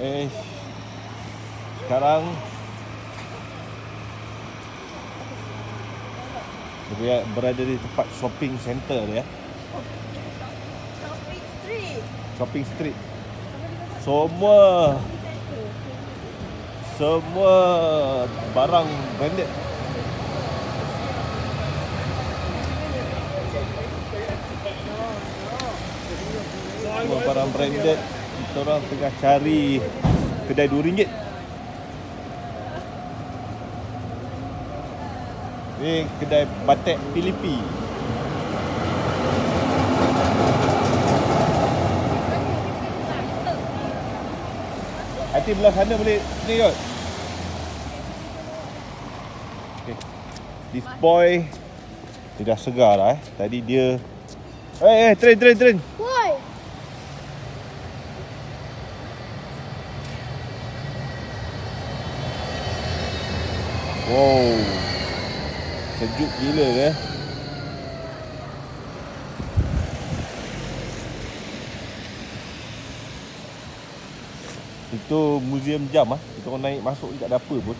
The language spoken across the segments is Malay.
Eh, sekarang ber- berada di tempat shopping center dia. Shopping street. Shopping street. Semua semua barang branded. Semua barang branded kita orang tengah cari kedai RM2. Ni kedai batik Filipi. Hati belah sana boleh ni kot. Okay. This boy dia dah segar dah eh. Tadi dia Eh, eh, train, train, train. Why? Wow. Sejuk gila ke? Itu museum jam ah. Kita orang naik masuk tak ada apa pun.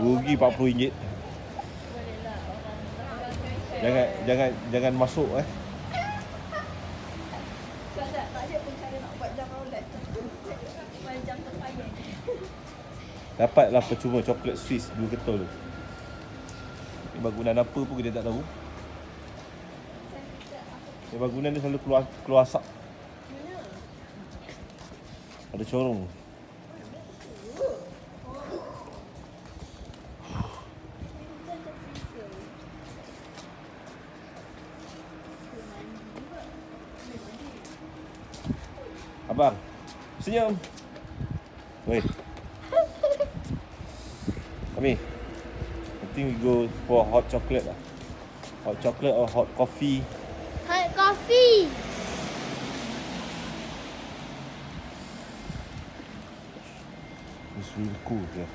Rugi RM40. Boleh lah orang Jangan jangan jangan masuk eh. tak ada, tak ada pun cara nak buat jam Rolex. Main jam terpayang. Dapatlah percuma coklat Swiss dua ketul tu. Ni bangunan apa pun kita tak tahu. Ni bangunan dia selalu keluar keluar asap. Ada corong. Abang, senyum. Wait. Kami. I think we go for hot chocolate lah. Hot chocolate or hot coffee. Hot coffee. It's really cool here.